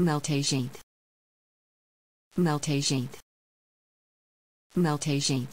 Meltagent. Meltagent. Meltagent.